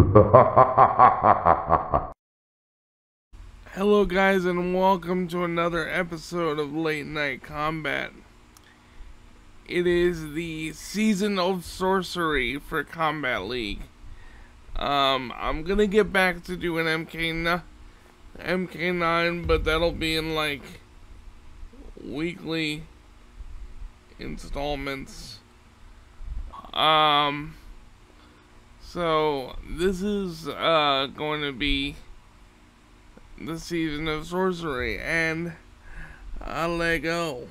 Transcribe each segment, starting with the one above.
Hello, guys, and welcome to another episode of Late Night Kombat. It is the season of sorcery for Kombat League. Um, I'm gonna get back to doing MK9, MK9, but that'll be in like weekly installments. Um, so this is uh going to be the season of sorcery, and I'll let go.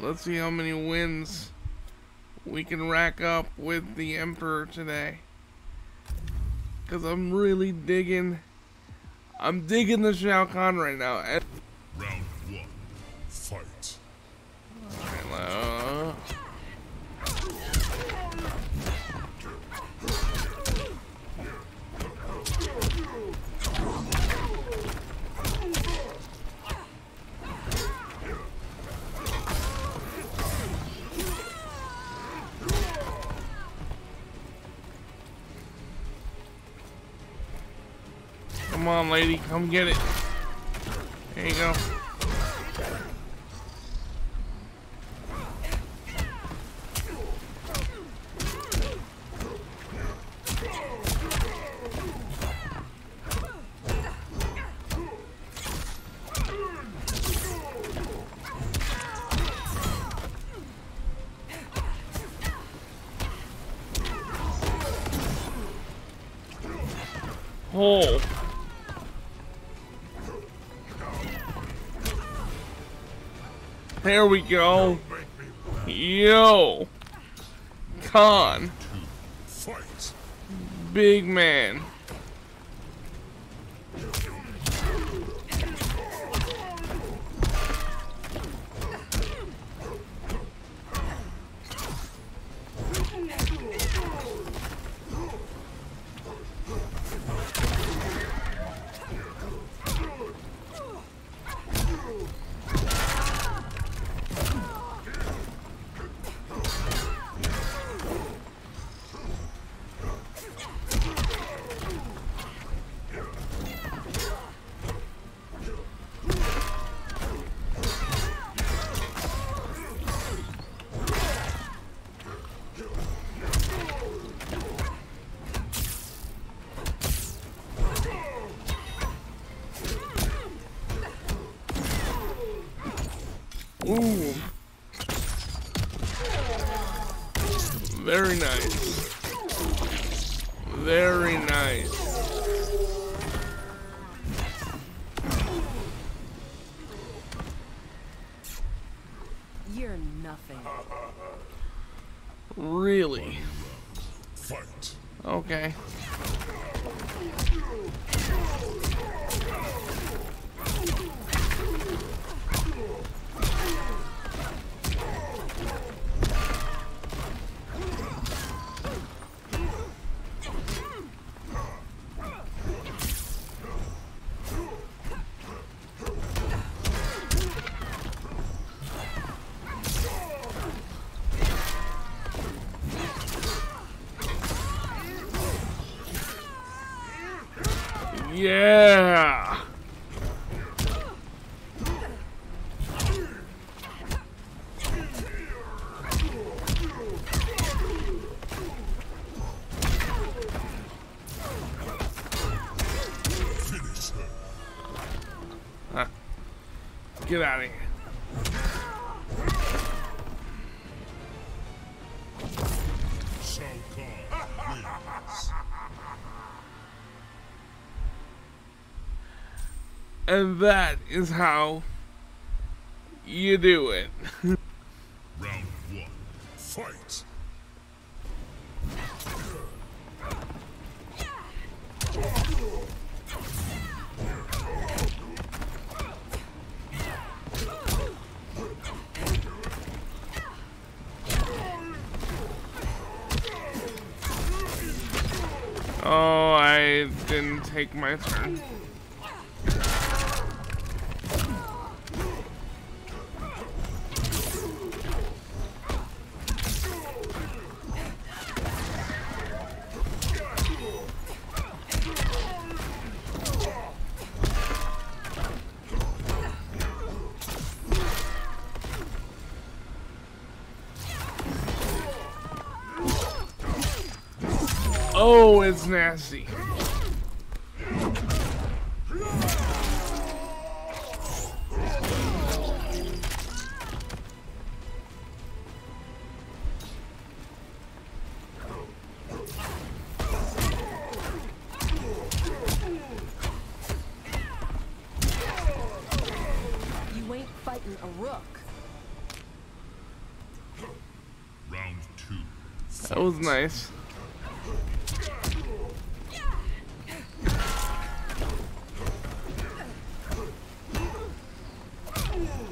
Let's see how many wins we can rack up with the Emperor today. Cause I'm really digging, I'm digging the Shao Kahn right now. Lady, come get it. There you go. There we go. Yo. Kahn. Big man. Ooh. Very nice. Very nice. You're nothing. Really? Fight. Okay. Get out of here. And that is how you do it. It's nasty. You ain't fighting a rook. Round two. That was nice. Finish him.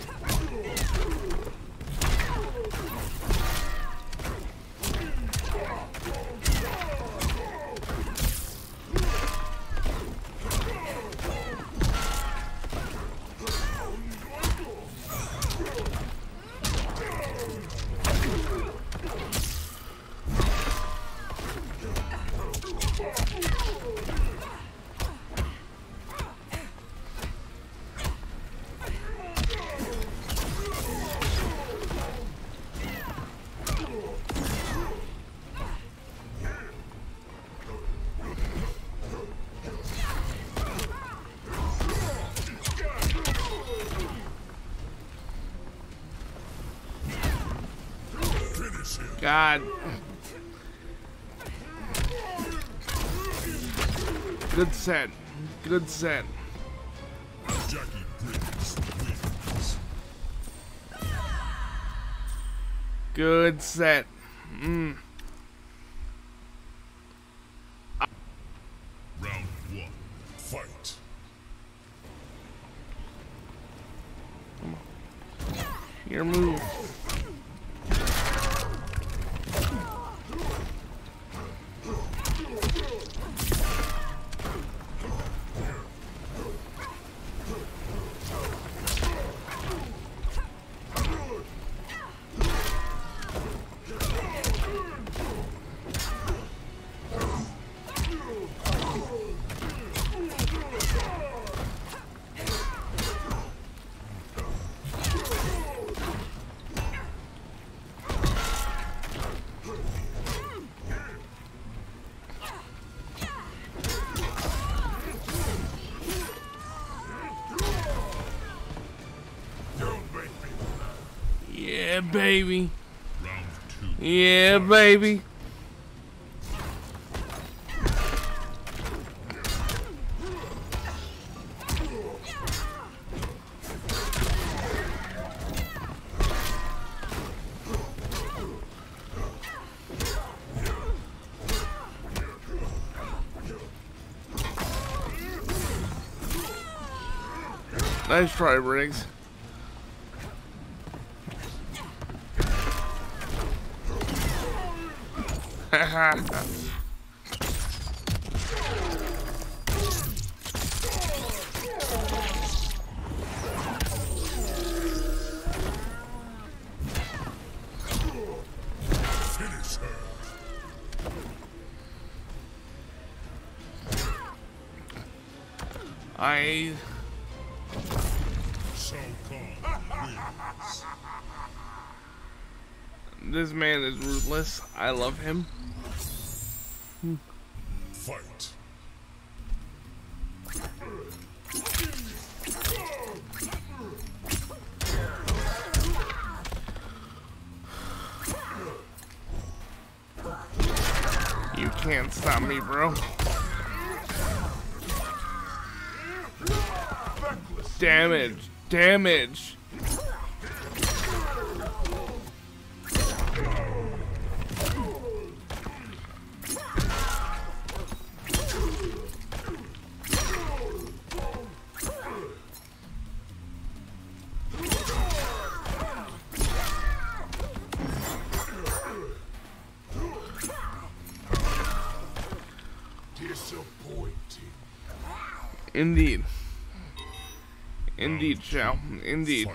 God. Good set. Good set. Good set. Mm. Yeah, baby. Yeah, baby. Nice try, Briggs. I Kahn wins. This man is ruthless. I love him. Fight. You can't stop me, bro. Damage, damage. Indeed. Indeed, Shao. Indeed.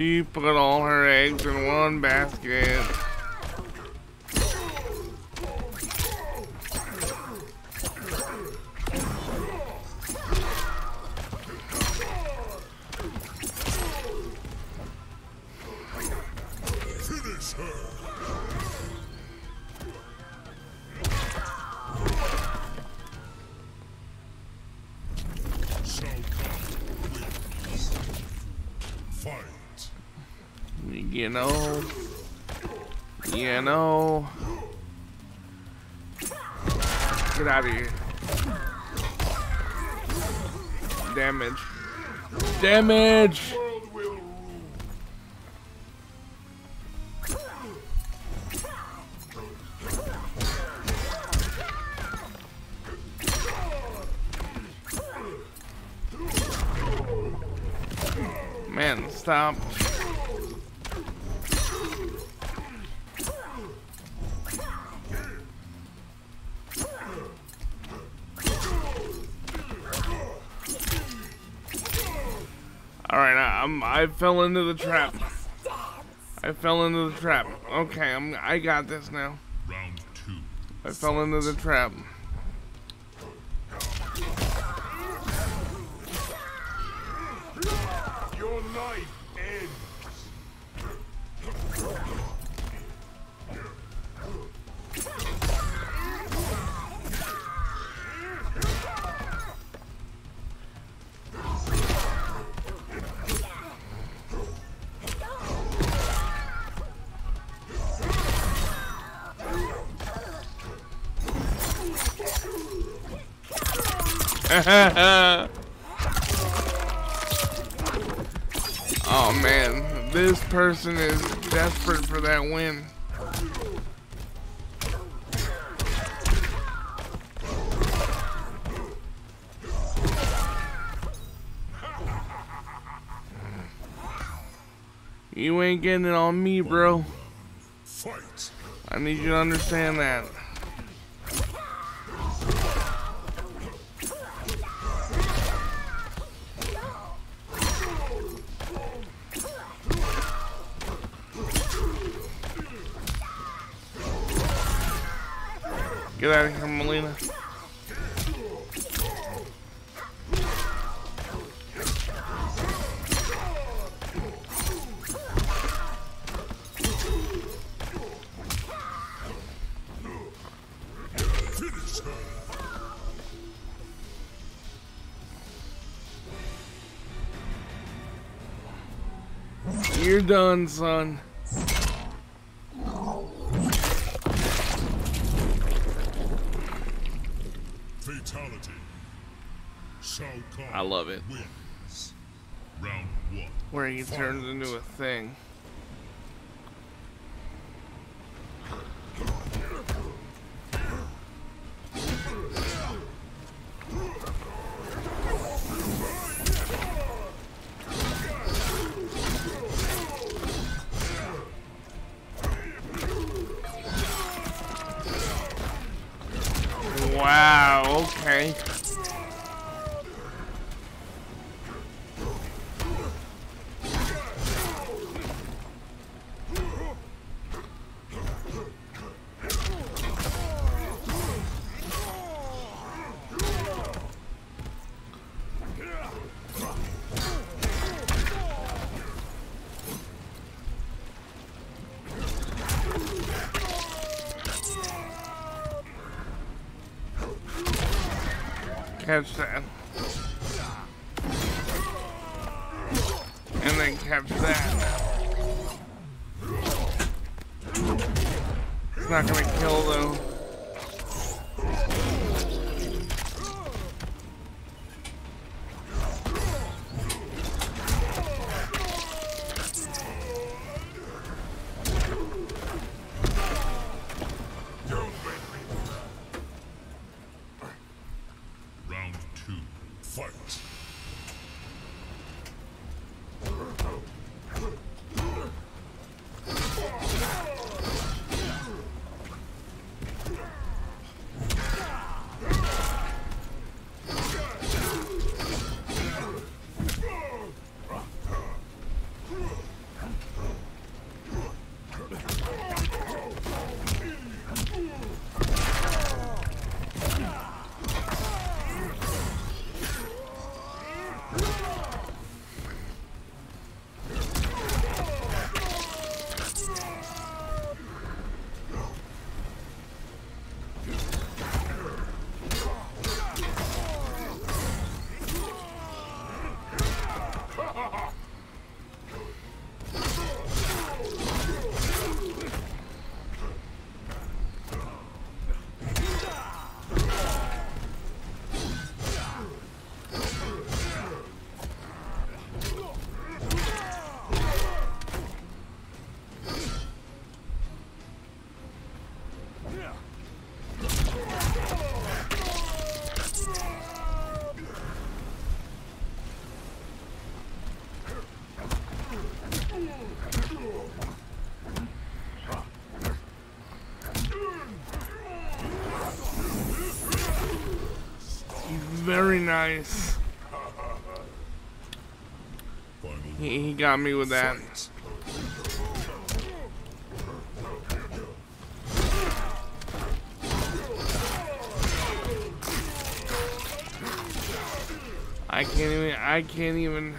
She put all her eggs in one basket. Finish her. You know. You know. Get out of here. Damage. Damage! Man, stop. I, fell into the trap. I fell into the trap. Okay, I'm I got this now. Round two. I fell into the trap. oh man, this person is desperate for that win. You ain't getting it on me, bro. I need you to understand that. Get out of here, Mileena. You're done, son. Fatality. Shao Kahn I love it. wins. Round one. Where he turns into a thing. Wow, okay. Catch that. And then catch that. It's not gonna kill though. Nice. He, he got me with that. I can't even. I can't even.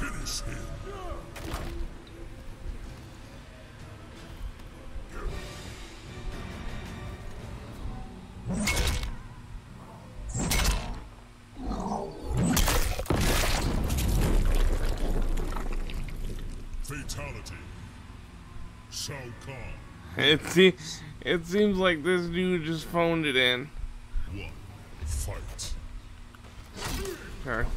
Finish him. Fatality. Shao Kahn. It se- it seems like this dude just phoned it in. One. Fight. Okay.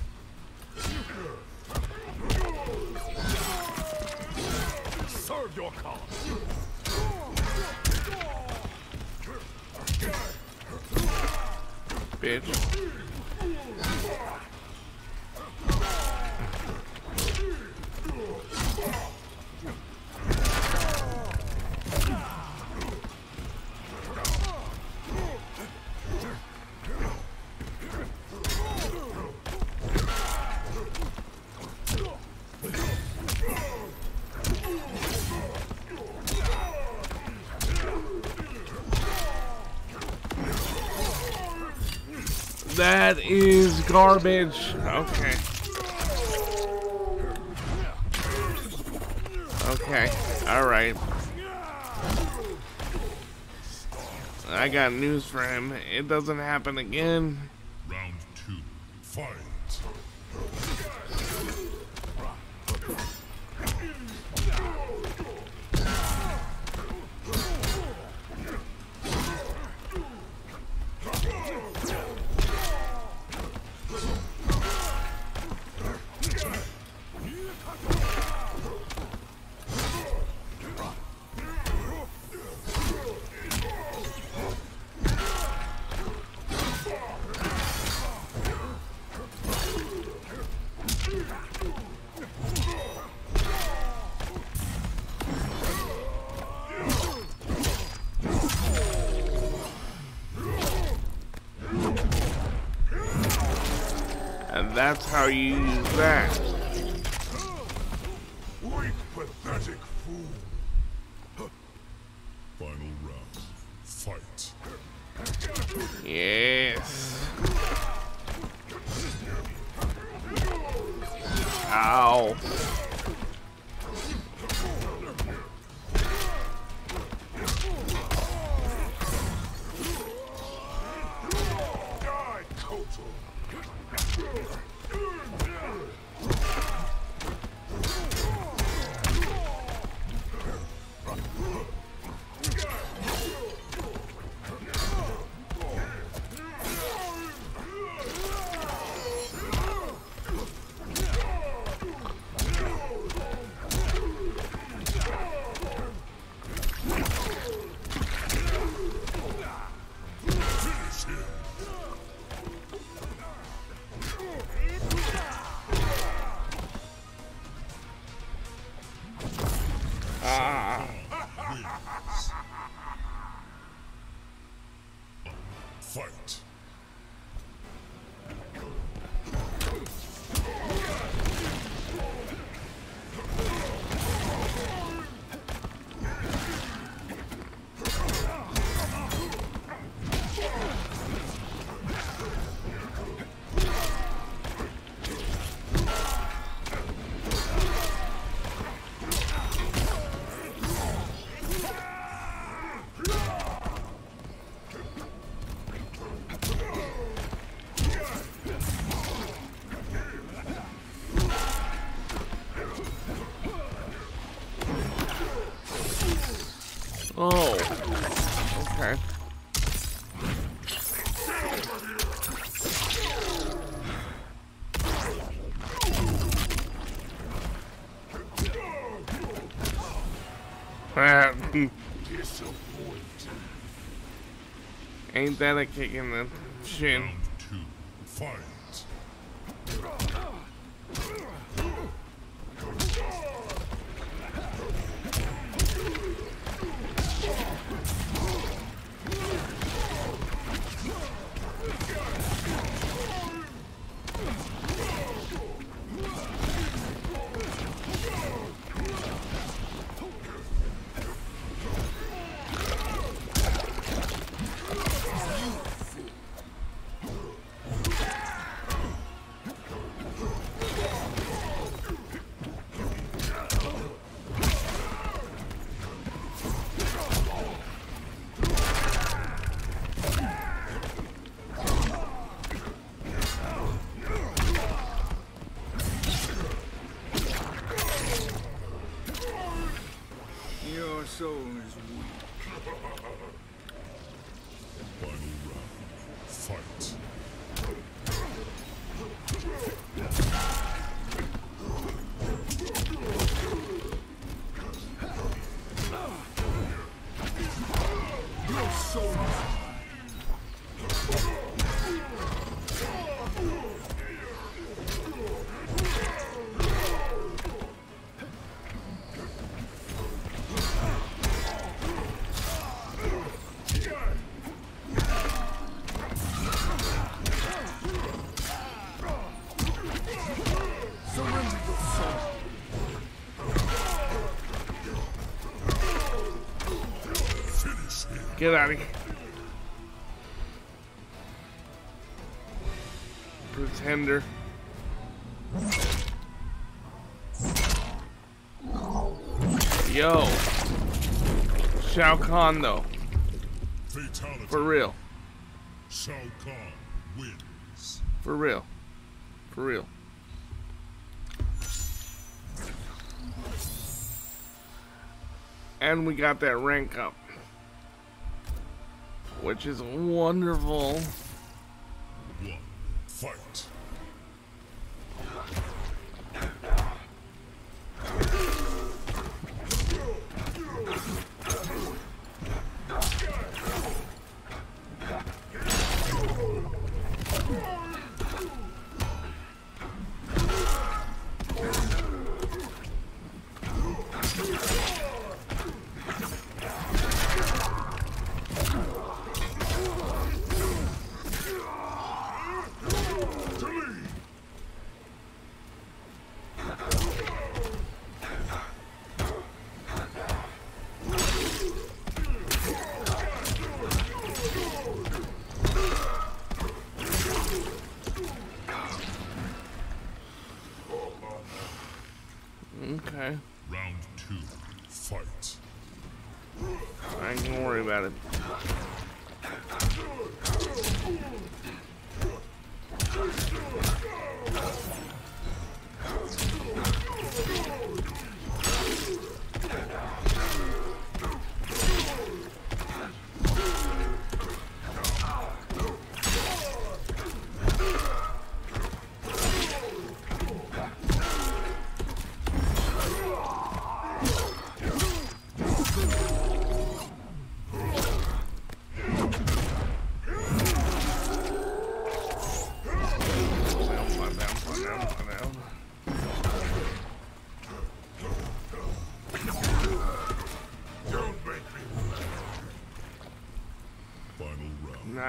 That is garbage. Okay. Okay. Alright. I got news for him. It doesn't happen again. That's how you use that. Oh. Okay. Ah, Ain't that a kick in the shin? Round two. Get out of here. Pretender. Yo. Shao Kahn though. Fatality. For real. Shao Kahn wins. For real. For real. And we got that rank up. Which is wonderful. One. Fight.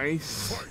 Round.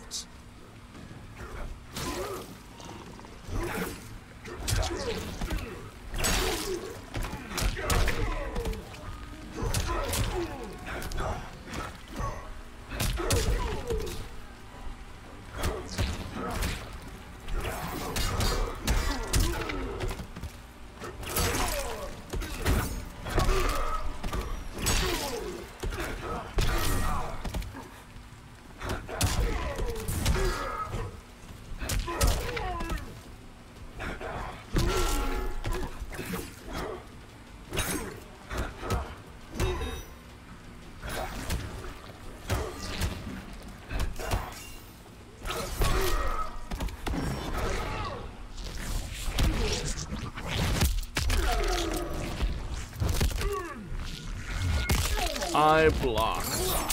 I block.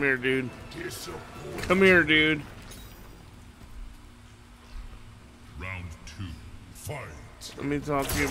Come here, dude. Come here, dude. Round two. Fight! Let me talk to you.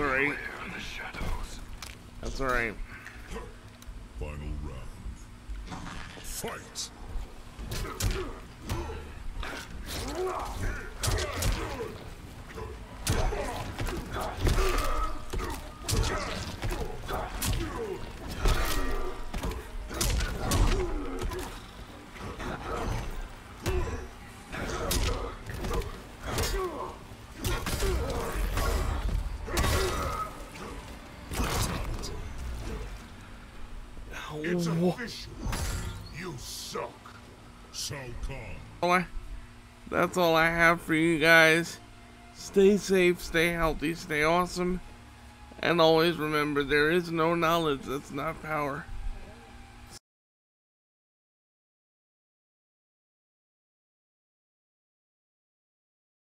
Alright. That's alright. Final round. Fight! It's official. You suck. All I- That's all I have for you guys. Stay safe, stay healthy, stay awesome. And always remember there is no knowledge that's not power.